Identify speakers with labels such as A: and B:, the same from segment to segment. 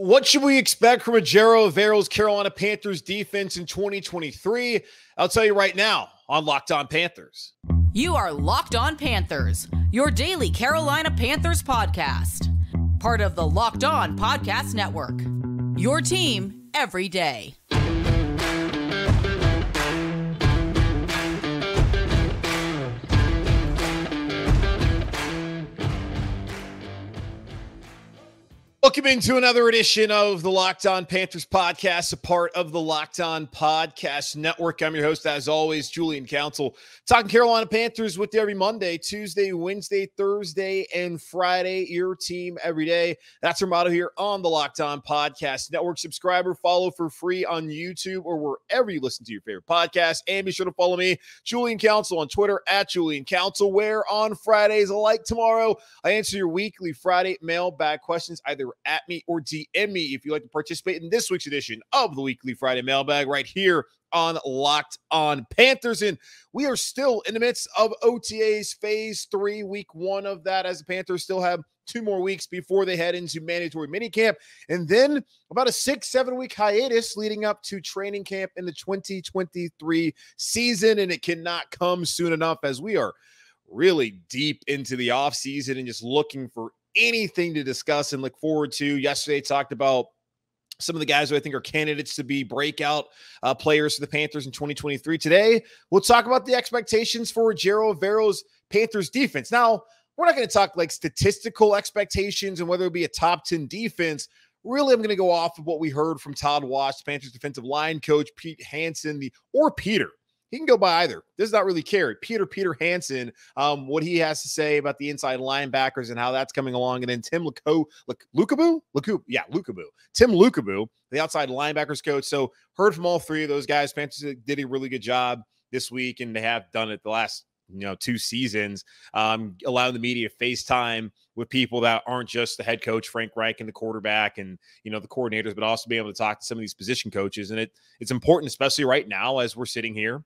A: What should we expect from Ejiro Evero's Carolina Panthers defense in 2023? I'll tell you right now on Locked On Panthers.
B: You are Locked On Panthers, your daily Carolina Panthers podcast. Part of the Locked On Podcast Network. Your team every day.
A: Welcome into another edition of the Locked On Panthers podcast, a part of the Locked On Podcast Network. I'm your host, as always, Julian Council, talking Carolina Panthers with you every Monday, Tuesday, Wednesday, Thursday, and Friday. Your team every day. That's our motto here on the Locked On Podcast Network. Subscriber, follow for free on YouTube or wherever you listen to your favorite podcast. And be sure to follow me, Julian Council, on Twitter at Julian Council, where on Fridays, like tomorrow, I answer your weekly Friday mailbag questions either at me or DM me if you'd like to participate in this week's edition of the Weekly Friday Mailbag right here on Locked On Panthers. And we are still in the midst of OTA's phase three, week one of that, as the Panthers still have two more weeks before they head into mandatory minicamp. And then about a six, seven week hiatus leading up to training camp in the 2023 season. And it cannot come soon enough as we are really deep into the offseason and just looking for anything to discuss and look forward to. Yesterday, talked about some of the guys who I think are candidates to be breakout uh, players for the Panthers in 2023. Today, we'll talk about the expectations for Ejiro Evero's Panthers defense. Now, we're not going to talk like statistical expectations and whether it'll be a top 10 defense. Really, I'm going to go off of what we heard from Todd Wash, Panthers defensive line coach, Pete Hansen, the or Peter he can go by either. Does not really care. Peter Peter Hansen, um, what he has to say about the inside linebackers and how that's coming along, and then Tem Luco, Lukabu, Lukabu, yeah, Lukabu, Tem Lukabu, the outside linebackers coach. So heard from all three of those guys. Panthers did a really good job this week, and they have done it the last you know two seasons, um, allowing the media FaceTime with people that aren't just the head coach Frank Reich and the quarterback and you know the coordinators, but also being able to talk to some of these position coaches. And it it's important, especially right now as we're sitting here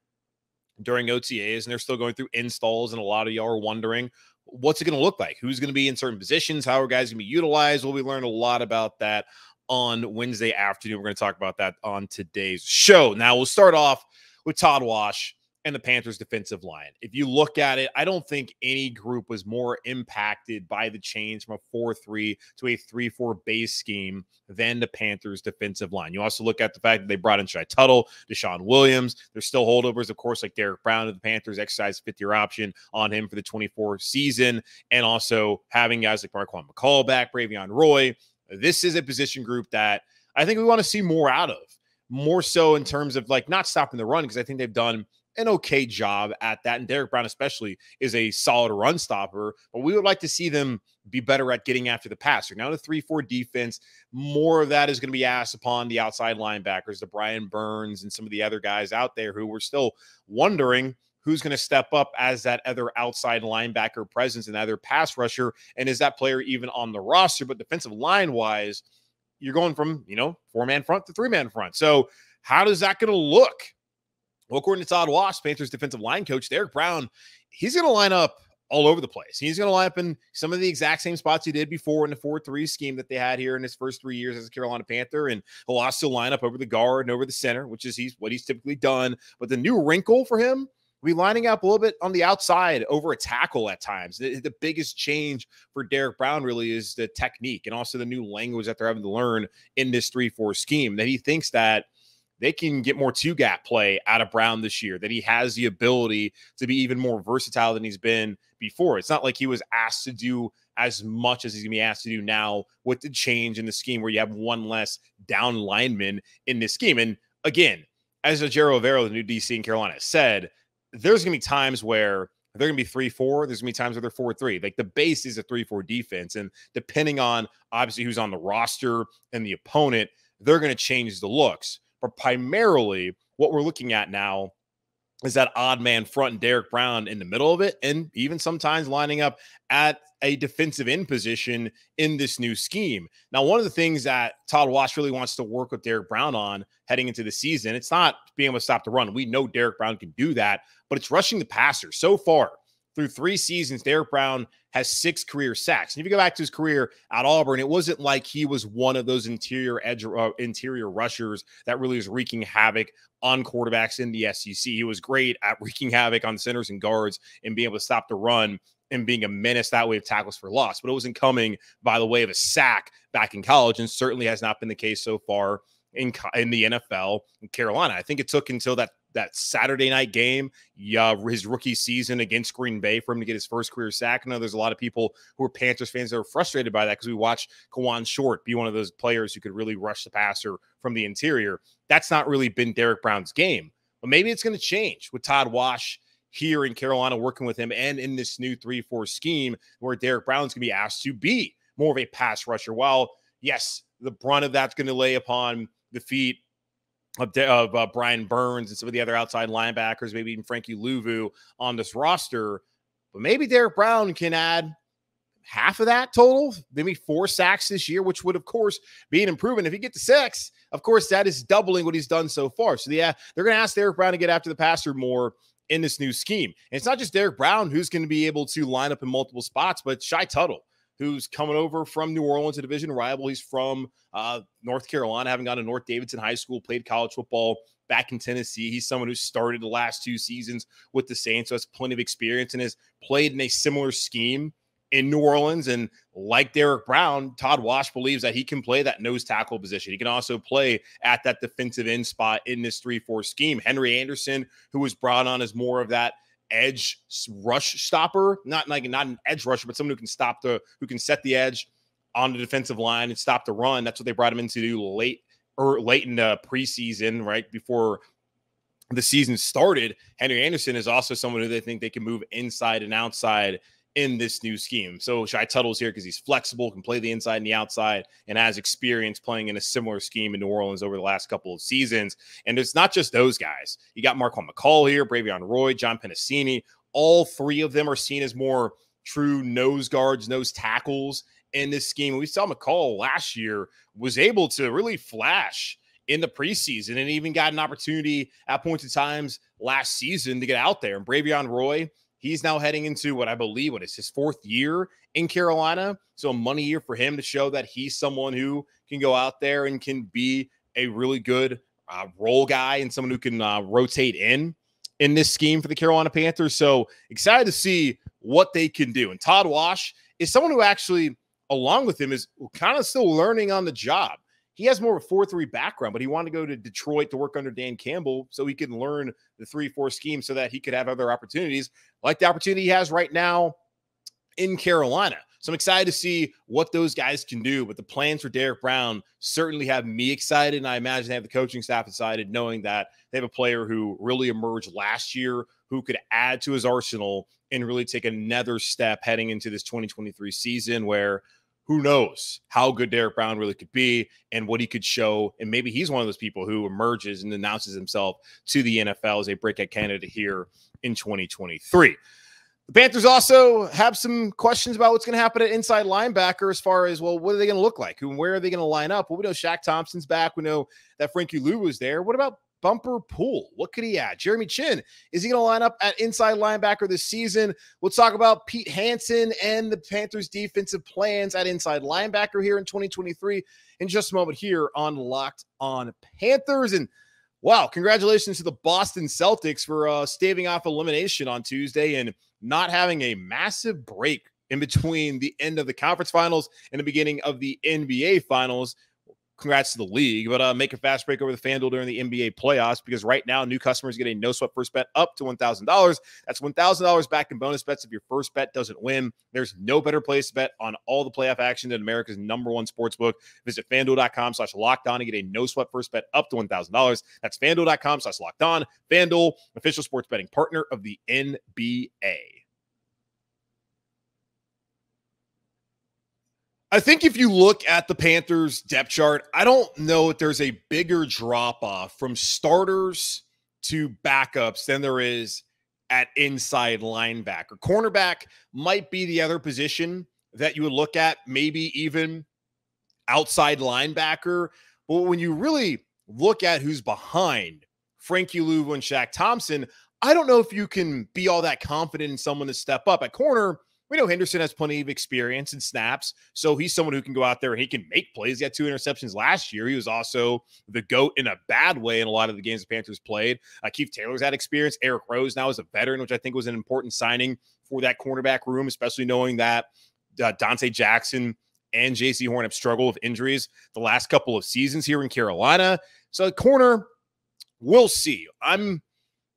A: during OTAs and they're still going through installs. And a lot of y'all are wondering what's it going to look like? Who's going to be in certain positions? How are guys going to be utilized? Well, we learned a lot about that on Wednesday afternoon. We're going to talk about that on today's show. Now, we'll start off with Todd Wash and the Panthers defensive line. If you look at it, I don't think any group was more impacted by the change from a 4 3 to a 3 4 base scheme than the Panthers defensive line. You also look at the fact that they brought in Shy Tuttle, DeShawn Williams. There's still holdovers, of course, like Derrick Brown of the Panthers exercise fifth year option on him for the 24 season, and also having guys like Marquan McCall back, Bravvion Roy. This is a position group that I think we want to see more out of more so in terms of like not stopping the run because I think they've done an okay job at that. And Derrick Brown, especially, is a solid run stopper. But we would like to see them be better at getting after the passer. Now, the 3 4 defense, more of that is going to be asked upon the outside linebackers, the Brian Burns, and some of the other guys out there who we're still wondering who's going to step up as that other outside linebacker presence and other pass rusher. And is that player even on the roster? But defensive line wise, you're going from, you know, four man front to three man front. So, how does that going to look? Well, according to Todd Wash, Panthers defensive line coach Derrick Brown, he's going to line up all over the place. He's going to line up in some of the exact same spots he did before in the 4 3 scheme that they had here in his first three years as a Carolina Panther. And he'll also line up over the guard and over the center, which is he's what he's typically done. But the new wrinkle for him be lining up a little bit on the outside over a tackle at times. The, the biggest change for Derrick Brown really is the technique and also the new language that they're having to learn in this 3 4 scheme. That he thinks that they can get more two gap play out of Brown this year, that he has the ability to be even more versatile than he's been before. It's not like he was asked to do as much as he's going to be asked to do now with the change in the scheme where you have one less down lineman in this scheme. And again, as Ejiro Evero, the new DC in Carolina, said, there's going to be times where they're going to be 3 4. There's going to be times where they're 4 3. Like the base is a 3 4 defense. And depending on obviously who's on the roster and the opponent, they're going to change the looks. But primarily, what we're looking at now is that odd man front and Derrick Brown in the middle of it, and even sometimes lining up at a defensive end position in this new scheme. Now, one of the things that Todd Wash really wants to work with Derrick Brown on heading into the season, it's not being able to stop the run. We know Derrick Brown can do that, but it's rushing the passer. So far, through three seasons, Derrick Brown has six career sacks. And if you go back to his career at Auburn, it wasn't like he was one of those interior edge uh, interior rushers that really was wreaking havoc on quarterbacks in the SEC. He was great at wreaking havoc on centers and guards and being able to stop the run and being a menace that way of tackles for loss. But it wasn't coming by the way of a sack back in college, and certainly has not been the case so far in in the NFL in Carolina. I think it took until that that Saturday night game, yeah, his rookie season against Green Bay for him to get his first career sack. I know there's a lot of people who are Panthers fans that are frustrated by that because we watched Kawann Short be one of those players who could really rush the passer from the interior. That's not really been Derrick Brown's game, but maybe it's going to change with Todd Wash here in Carolina working with him and in this new 3 4 scheme where Derrick Brown's going to be asked to be more of a pass rusher. While, yes, the brunt of that's going to lay upon the feet of, of uh, Brian Burns and some of the other outside linebackers, maybe even Frankie Luvu on this roster. But maybe Derrick Brown can add half of that total, maybe four sacks this year, which would, of course, be an improvement. If he gets to six, of course, that is doubling what he's done so far. So, yeah, they're going to ask Derrick Brown to get after the passer more in this new scheme. And it's not just Derrick Brown who's going to be able to line up in multiple spots, but Shy Tuttle who's coming over from New Orleans, a division rival. He's from uh, North Carolina, having gone to North Davidson High School, played college football back in Tennessee. He's someone who started the last two seasons with the Saints, so has plenty of experience and has played in a similar scheme in New Orleans. And like Derrick Brown, Todd Wash believes that he can play that nose tackle position. He can also play at that defensive end spot in this 3 4 scheme. Henry Anderson, who was brought on as more of that edge rush stopper, not like not an edge rusher, but someone who can stop the who can set the edge on the defensive line and stop the run. That's what they brought him in to do late or late in the preseason, right before the season started. Henry Anderson is also someone who they think they can move inside and outside in this new scheme. So Shy Tuttle's here because he's flexible, can play the inside and the outside, and has experience playing in a similar scheme in New Orleans over the last couple of seasons. And it's not just those guys. You got Marquan McCall here, Bravvion Roy, John Penisini. All three of them are seen as more true nose guards, nose tackles in this scheme. We saw McCall last year was able to really flash in the preseason and even got an opportunity at points in times last season to get out there. And Bravvion Roy – He's now heading into what I believe what is his fourth year in Carolina. So a money year for him to show that he's someone who can go out there and can be a really good uh, role guy and someone who can uh, rotate in in this scheme for the Carolina Panthers. So excited to see what they can do. And Todd Wash is someone who actually, along with him, is kind of still learning on the job he has more of a 4 3 background, but he wanted to go to Detroit to work under Dan Campbell so he could learn the 3 4 scheme so that he could have other opportunities like the opportunity he has right now in Carolina. So I'm excited to see what those guys can do. But the plans for Derrick Brown certainly have me excited. And I imagine they have the coaching staff excited, knowing that they have a player who really emerged last year who could add to his arsenal and really take another step heading into this 2023 season where who knows how good Derrick Brown really could be and what he could show. And maybe he's one of those people who emerges and announces himself to the NFL as a breakout candidate here in 2023. The Panthers also have some questions about what's going to happen at inside linebacker as far as, well, what are they going to look like? Who, where are they going to line up? Well, we know Shaq Thompson's back. We know that Frankie Lou was there. What about Bumper Pool. What could he add? Jeremy Chinn, is he going to line up at inside linebacker this season? We'll talk about Pete Hansen and the Panthers' defensive plans at inside linebacker here in 2023 in just a moment here on Locked on Panthers. And wow, congratulations to the Boston Celtics for uh, staving off elimination on Tuesday and not having a massive break in between the end of the conference finals and the beginning of the NBA finals congrats to the league. But uh, make a fast break over the FanDuel during the NBA playoffs because right now new customers get a no sweat first bet up to one thousand dollars. That's one thousand dollars back in bonus bets if your first bet doesn't win. There's no better place to bet on all the playoff action than America's number one sports book. Visit FanDuel.com slash locked on and get a no sweat first bet up to one thousand dollars. That's FanDuel.com slash locked on. FanDuel, official sports betting partner of the NBA. I think if you look at the Panthers depth chart, I don't know if there's a bigger drop off from starters to backups than there is at inside linebacker. Cornerback might be the other position that you would look at, maybe even outside linebacker. But when you really look at who's behind Frankie Luvu and Shaq Thompson, I don't know if you can be all that confident in someone to step up at corner. We know Henderson has plenty of experience and snaps, so he's someone who can go out there and he can make plays. He had two interceptions last year. He was also the goat in a bad way in a lot of the games the Panthers played. Uh, Keith Taylor's had experience. Eric Rose now is a veteran, which I think was an important signing for that cornerback room, especially knowing that uh, Donte Jackson and Jaycee Horn have struggled with injuries the last couple of seasons here in Carolina. So corner, we'll see. I'm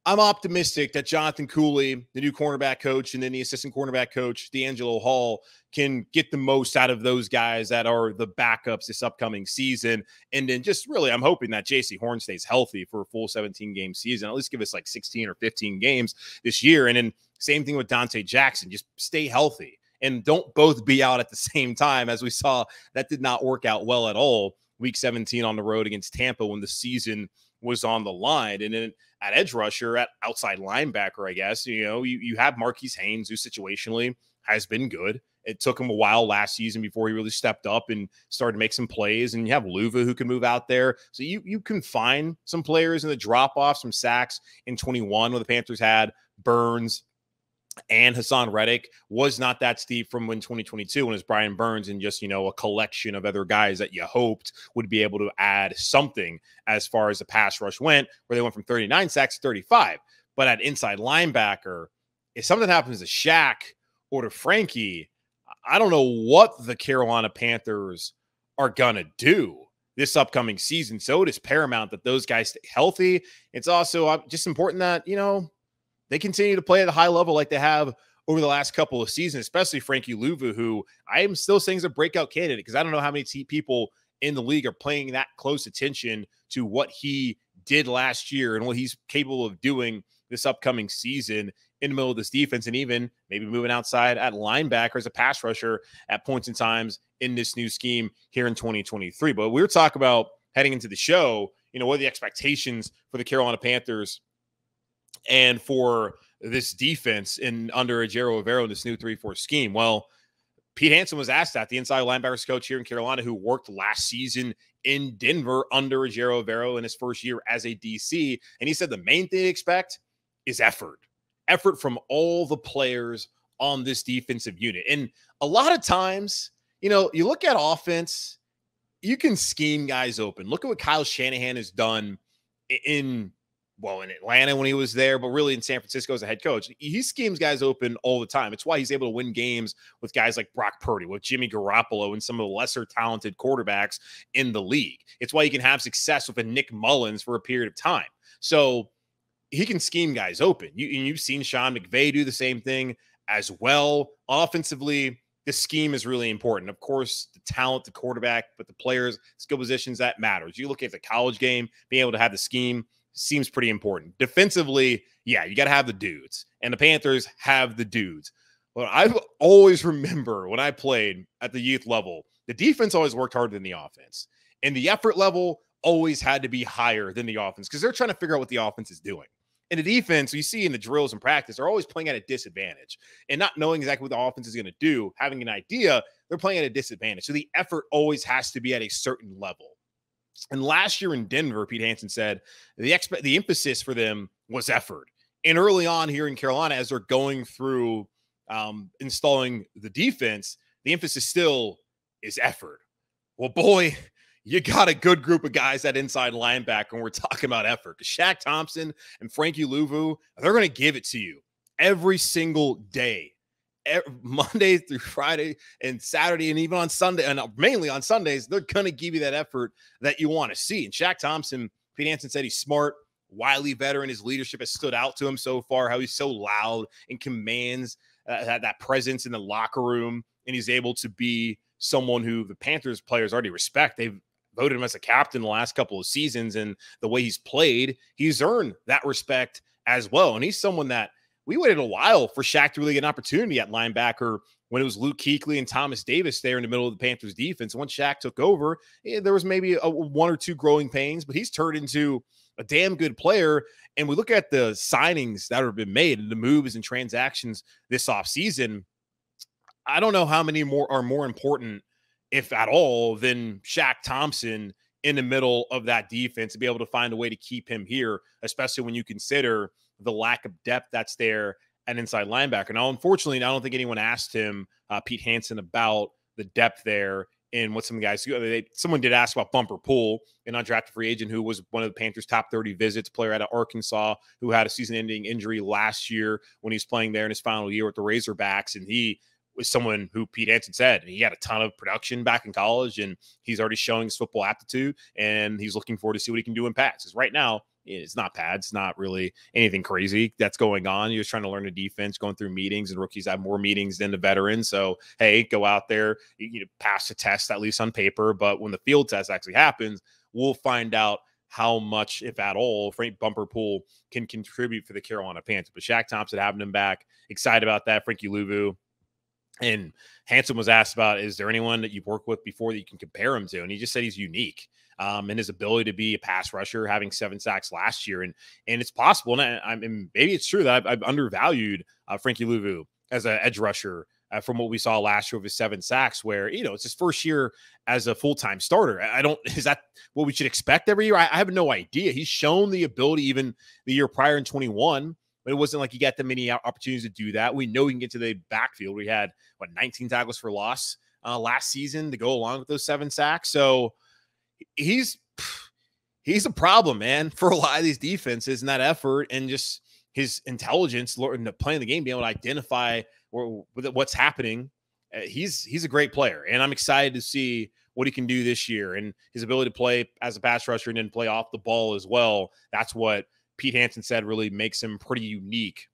A: I'm optimistic that Jonathan Cooley, the new cornerback coach, and then the assistant cornerback coach, DeAngelo Hall, can get the most out of those guys that are the backups this upcoming season. And then just really, I'm hoping that Jaycee Horn stays healthy for a full 17 game season, at least give us like 16 or 15 games this year. And then same thing with Donte Jackson, just stay healthy and don't both be out at the same time. As we saw, that did not work out well at all. Week 17 on the road against Tampa when the season was on the line. And then at edge rusher, at outside linebacker, I guess, you know, you, you have Marquis Haynes, who situationally has been good. It took him a while last season before he really stepped up and started to make some plays. And you have Luvu who can move out there. So you you can find some players in the drop off, some sacks in 21 when the Panthers had Burns, and Haason Reddick was not that steep from when 2022 when it was Brian Burns and just, you know, a collection of other guys that you hoped would be able to add something as far as the pass rush went, where they went from 39 sacks to 35. But at inside linebacker, if something happens to Shaq or to Frankie, I don't know what the Carolina Panthers are going to do this upcoming season. So it is paramount that those guys stay healthy. It's also uh, just important that, you know, they continue to play at a high level like they have over the last couple of seasons, especially Frankie Luvu, who I am still saying is a breakout candidate because I don't know how many people in the league are paying that close attention to what he did last year and what he's capable of doing this upcoming season in the middle of this defense and even maybe moving outside at linebacker as a pass rusher at points and times in this new scheme here in 2023. But we were talking about heading into the show, you know, what are the expectations for the Carolina Panthers and for this defense in under Ejiro Evero in this new 3-4 scheme? Well, Pete Hansen was asked that, the inside linebackers coach here in Carolina who worked last season in Denver under Ejiro Evero in his first year as a DC. And he said the main thing to expect is effort. Effort from all the players on this defensive unit. And a lot of times, you know, you look at offense, you can scheme guys open. Look at what Kyle Shanahan has done in well in Atlanta when he was there, but really in San Francisco as a head coach. He schemes guys open all the time. It's why he's able to win games with guys like Brock Purdy, with Jimmy Garoppolo, and some of the lesser talented quarterbacks in the league. It's why he can have success with a Nick Mullens for a period of time. So he can scheme guys open. You, you've seen Sean McVay do the same thing as well. Offensively, the scheme is really important. Of course, the talent, the quarterback, but the players, skill positions, that matters. You look at the college game, being able to have the scheme seems pretty important. Defensively, yeah, you got to have the dudes, and the Panthers have the dudes. But I always remember when I played at the youth level, the defense always worked harder than the offense, and the effort level always had to be higher than the offense because they're trying to figure out what the offense is doing. And the defense, you see in the drills and practice, they're always playing at a disadvantage and not knowing exactly what the offense is going to do, having an idea, they're playing at a disadvantage. So the effort always has to be at a certain level. And last year in Denver, Pete Hansen said the exp- the emphasis for them was effort. And early on here in Carolina, as they're going through um, installing the defense, the emphasis still is effort. Well, boy, you got a good group of guys at inside linebacker when we're talking about effort. Shaq Thompson and Frankie Luvu, they're going to give it to you every single day. Monday through Friday and Saturday, and even on Sunday, and uh, mainly on Sundays, they're going to give you that effort that you want to see. And Shaq Thompson, Pete Hansen said he's smart, wily veteran. His leadership has stood out to him so far, how he's so loud and commands uh, that, that presence in the locker room. And he's able to be someone who the Panthers players already respect. They've voted him as a captain the last couple of seasons, and the way he's played, he's earned that respect as well. And he's someone that we waited a while for Shaq to really get an opportunity at linebacker when it was Luke Kuechly and Thomas Davis there in the middle of the Panthers defense. Once Shaq took over, eh, there was maybe a, one or two growing pains, but he's turned into a damn good player. And we look at the signings that have been made and the moves and transactions this offseason. I don't know how many more are more important, if at all, than Shaq Thompson in the middle of that defense to be able to find a way to keep him here, especially when you consider the lack of depth that's there at inside linebacker. Now, unfortunately, I don't think anyone asked him, uh, Pete Hansen, about the depth there and what some guys do. They, someone did ask about Bumper Pool, an undrafted free agent who was one of the Panthers' top 30 visits, player out of Arkansas who had a season ending injury last year when he was playing there in his final year with the Razorbacks. And he was someone who Pete Hansen said he had a ton of production back in college and he's already showing his football aptitude and he's looking forward to see what he can do in. Because right now, it's not bad. It's not really anything crazy that's going on. You're just trying to learn a defense, going through meetings, and rookies have more meetings than the veterans. So, hey, go out there, you know, pass the test at least on paper. But when the field test actually happens, we'll find out how much, if at all, Frank Bumper Pool can contribute for the Carolina Panthers. But Shaq Thompson having him back, excited about that. Frankie Luvu. And Hansen was asked about, is there anyone that you've worked with before that you can compare him to? And he just said he's unique um, and his ability to be a pass rusher, having seven sacks last year, and and it's possible, and I, I mean, maybe it's true that I've, I've undervalued uh, Frankie Luvu as an edge rusher uh, from what we saw last year with his seven sacks, where you know it's his first year as a full time starter. I don't is that what we should expect every year? I, I, have no idea. He's shown the ability even the year prior in twenty one. But it wasn't like he got the many opportunities to do that. We know he can get to the backfield. We had what 19 tackles for loss uh, last season to go along with those seven sacks. So he's he's a problem, man, for a lot of these defenses and that effort and just his intelligence playing the game, being able to identify what's happening. Uh, he's he's a great player, and I'm excited to see what he can do this year and his ability to play as a pass rusher and then play off the ball as well. That's what Pete Hansen said really makes him pretty unique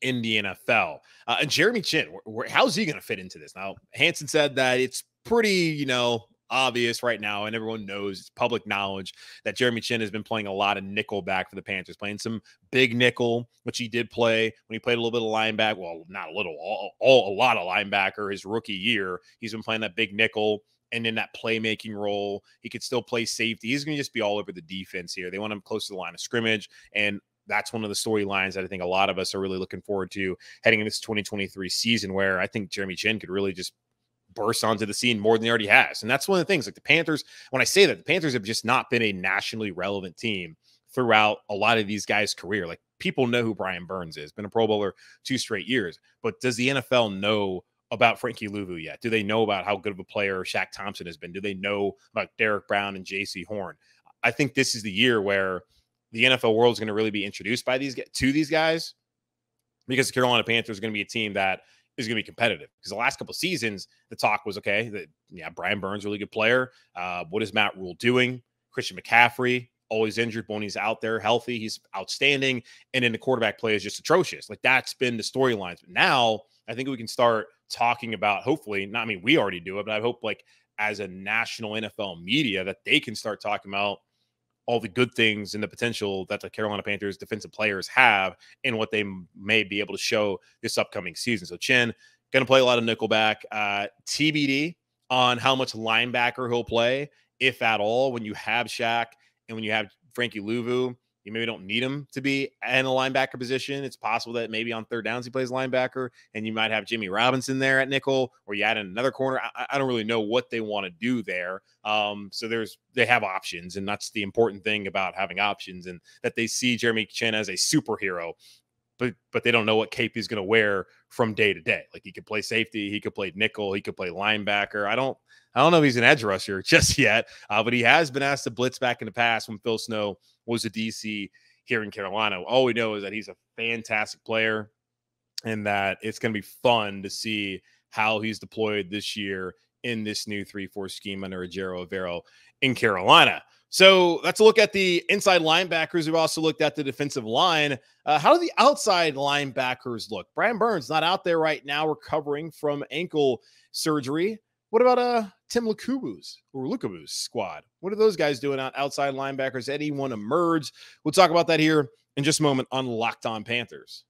A: in the NFL. Uh, and Jeremy Chinn, how's he going to fit into this? Now, Hansen said that it's pretty, you know, obvious right now, and everyone knows it's public knowledge that Jeremy Chinn has been playing a lot of nickel back for the Panthers, playing some big nickel, which he did play when he played a little bit of linebacker. Well, not a little, all, all a lot of linebacker his rookie year. He's been playing that big nickel and in that playmaking role. He could still play safety. He's going to just be all over the defense here. They want him close to the line of scrimmage. And that's one of the storylines that I think a lot of us are really looking forward to heading into this 2023 season, where I think Jeremy Chinn could really just burst onto the scene more than he already has. And that's one of the things like the Panthers, when I say that, the Panthers have just not been a nationally relevant team throughout a lot of these guys' career. Like people know who Brian Burns is, been a Pro Bowler two straight years. But does the NFL know about Frankie Luvu yet? Do they know about how good of a player Shaq Thompson has been? Do they know about Derrick Brown and Jaycee Horn? I think this is the year where the NFL world is going to really be introduced by these to these guys because the Carolina Panthers are going to be a team that is going to be competitive because the last couple seasons the talk was okay that yeah Brian Burns really good player uh, what is Matt Rhule doing? Christian McCaffrey always injured when he's out there healthy he's outstanding and then the quarterback play is just atrocious. Like that's been the storylines. But now I think we can start talking about hopefully not I mean we already do it but I hope like as a national NFL media that they can start talking about all the good things and the potential that the Carolina Panthers defensive players have and what they may be able to show this upcoming season. So Chinn going to play a lot of nickelback. Uh, TBD on how much linebacker he'll play, if at all, when you have Shaq and when you have Frankie Luvu. You maybe don't need him to be in a linebacker position. It's possible that maybe on third downs he plays linebacker, and you might have Jammie Robinson there at nickel, or you add in another corner. I, I don't really know what they want to do there. Um, so there's they have options, and that's the important thing about having options, and that they see Jeremy Chinn as a superhero. But, but they don't know what cape he's going to wear from day to day. Like he could play safety, he could play nickel, he could play linebacker. I don't I don't know if he's an edge rusher just yet, uh, but he has been asked to blitz back in the past when Phil Snow was a DC here in Carolina. All we know is that he's a fantastic player and that it's going to be fun to see how he's deployed this year in this new 3 4 scheme under Ejiro Evero in Carolina. So that's a look at the inside linebackers. We've also looked at the defensive line. Uh, how do the outside linebackers look? Brian Burns not out there right now, recovering from ankle surgery. What about uh Tem Lukubu's or Lukabu's squad? What are those guys doing out outside linebackers? Anyone emerge? We'll talk about that here in just a moment on Locked On Panthers.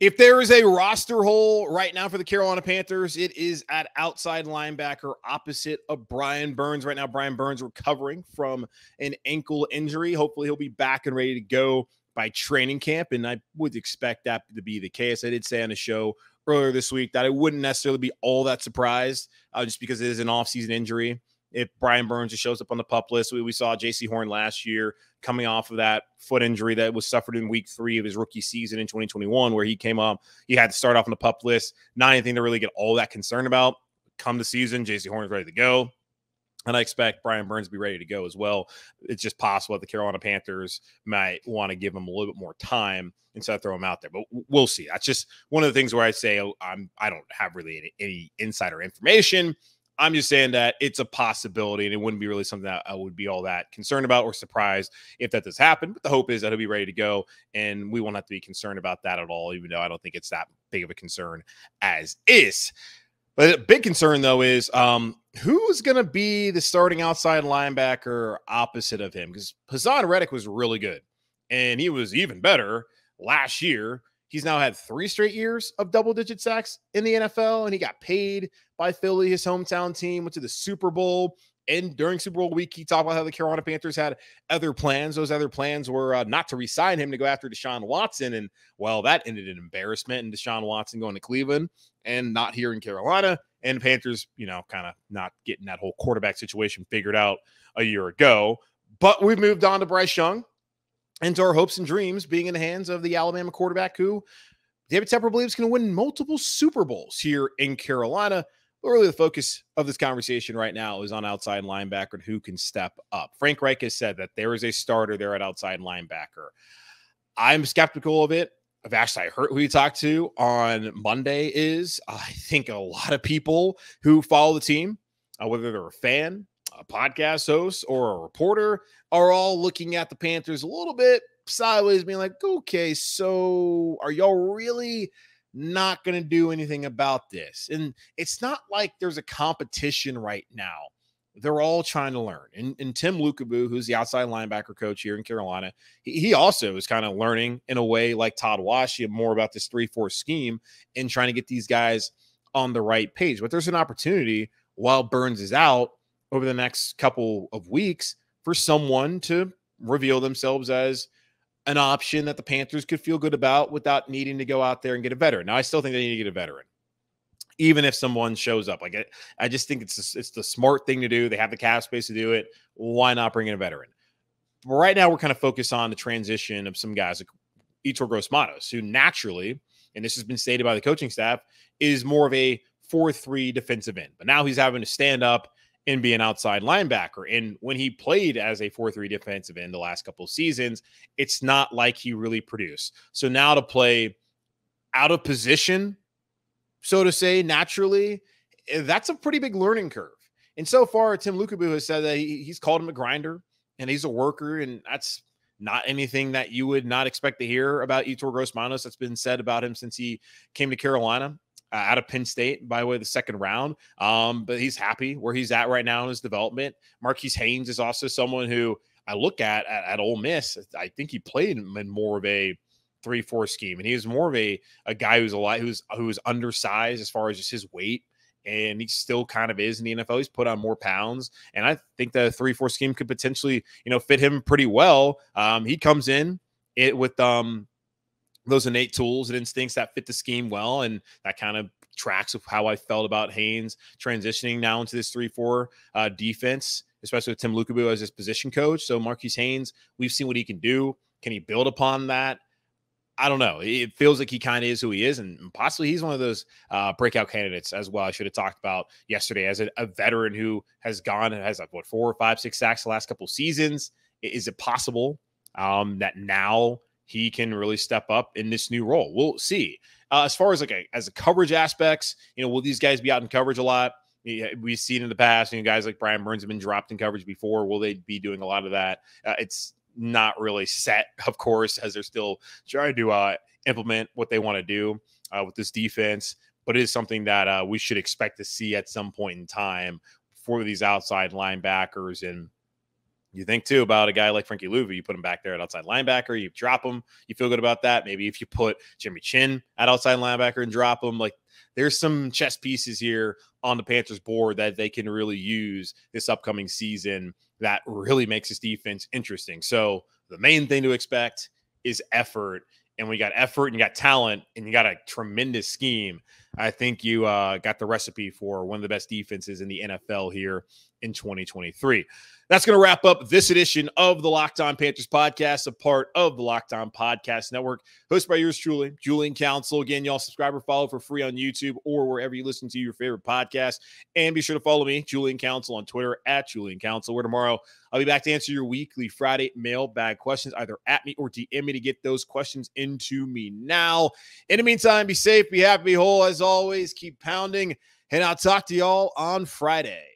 A: If there is a roster hole right now for the Carolina Panthers, it is at outside linebacker opposite of Brian Burns. Right now, Brian Burns recovering from an ankle injury. Hopefully, he'll be back and ready to go by training camp. And I would expect that to be the case. I did say on the show earlier this week that I wouldn't necessarily be all that surprised uh, just because it is an offseason injury if Brian Burns just shows up on the pup list. We, we saw Jaycee Horn last year coming off of that foot injury that was suffered in week three of his rookie season in 2021, where he came up, he had to start off on the pup list. Not anything to really get all that concerned about. Come the season, Jaycee Horn is ready to go. And I expect Brian Burns to be ready to go as well. It's just possible that the Carolina Panthers might want to give him a little bit more time instead of throw him out there. But we'll see. That's just one of the things where I say oh, I'm I don't have really any, any insider information. I'm just saying that it's a possibility, and it wouldn't be really something that I would be all that concerned about or surprised if that does happen. But the hope is that he'll be ready to go, and we won't have to be concerned about that at all, even though I don't think it's that big of a concern as is. But a big concern though is um, who's going to be the starting outside linebacker opposite of him? Because Haason Reddick was really good, and he was even better last year. He's now had three straight years of double digit sacks in the NFL, and he got paid by Philly, his hometown team, went to the Super Bowl. And during Super Bowl week, he talked about how the Carolina Panthers had other plans. Those other plans were uh, not to resign him to go after Deshaun Watson. And well, that ended in embarrassment and Deshaun Watson going to Cleveland and not here in Carolina. And Panthers, you know, kind of not getting that whole quarterback situation figured out a year ago. But we've moved on to Bryce Young and to our hopes and dreams being in the hands of the Alabama quarterback who David Tepper believes can win multiple Super Bowls here in Carolina. But really, the focus of this conversation right now is on outside linebacker and who can step up. Frank Reich has said that there is a starter there at outside linebacker. I'm skeptical of it. Actually heard who you talked to on Monday is I think a lot of people who follow the team, uh, whether they're a fan, a podcast host, or a reporter, are all looking at the Panthers a little bit sideways, being like, okay, so are y'all really not going to do anything about this? And it's not like there's a competition right now. They're all trying to learn. And, and Tem Lukabu, who's the outside linebacker coach here in Carolina, he, he also is kind of learning in a way like Todd Wash more about this 3 4 scheme and trying to get these guys on the right page. But there's an opportunity while Burns is out over the next couple of weeks for someone to reveal themselves as an option that the Panthers could feel good about without needing to go out there and get a veteran. Now, I still think they need to get a veteran, even if someone shows up. Like I just think it's it's the smart thing to do. They have the cap space to do it. Why not bring in a veteran? But right now, we're kind of focused on the transition of some guys like Yetur Gross-Matos, who naturally, and this has been stated by the coaching staff, is more of a four-three defensive end. But now he's having to stand up and be an outside linebacker. And when he played as a 4 3 defensive end the last couple of seasons, it's not like he really produced. So now to play out of position, so to say, naturally, eh, that's a pretty big learning curve. And so far, Tem Lukabu has said that he, he's called him a grinder and he's a worker. And that's not anything that you would not expect to hear about Yetur Gross-Matos. That's been said about him since he came to Carolina uh, out of Penn State by the way the second round. Um, but he's happy where he's at right now in his development. Marquis Haynes is also someone who I look at at, at Ole Miss. I think he played in more of a three four scheme, and he was more of a a guy who's a lot who's who's undersized as far as just his weight. And he still kind of is in the NFL. He's put on more pounds, and I think the three-four scheme could potentially, you know, fit him pretty well. Um, he comes in it with um those innate tools and instincts that fit the scheme well. And that kind of tracks of how I felt about Haynes transitioning now into this 3 4 uh, defense, especially with Tem Lukabu as his position coach. So, Marquis Haynes, we've seen what he can do. Can he build upon that? I don't know. It feels like he kind of is who he is, and possibly he's one of those uh, breakout candidates as well. I should have talked about yesterday as a, a veteran who has gone and has like what four or five, six sacks the last couple seasons. Is it possible um, that now he can really step up in this new role. We'll see. Uh, as far as like a, as a coverage aspects, you know, will these guys be out in coverage a lot? We've seen in the past, you know, guys like Brian Burns have been dropped in coverage before. Will they be doing a lot of that? Uh, it's not really set, of course, as they're still trying to uh, implement what they want to do uh, with this defense. But it is something that uh, we should expect to see at some point in time for these outside linebackers and you think too about a guy like Frankie Luvu. You put him back there at outside linebacker. You drop him. You feel good about that. Maybe if you put Jimmy Chinn at outside linebacker and drop him, like there's some chess pieces here on the Panthers board that they can really use this upcoming season that really makes this defense interesting. So the main thing to expect is effort. And we got effort and you got talent and you got a tremendous scheme. I think you uh, got the recipe for one of the best defenses in the NFL here in 2023. That's going to wrap up this edition of the Locked On Panthers podcast, a part of the Locked On Podcast Network, hosted by yours truly, Julian Council. Again, y'all subscribe or follow for free on YouTube or wherever you listen to your favorite podcast. And be sure to follow me, Julian Council, on Twitter at Julian Council, where tomorrow I'll be back to answer your weekly Friday mailbag questions, either at me or DM me to get those questions into me now. In the meantime, be safe, be happy, be whole. As always, keep pounding, and I'll talk to y'all on Friday.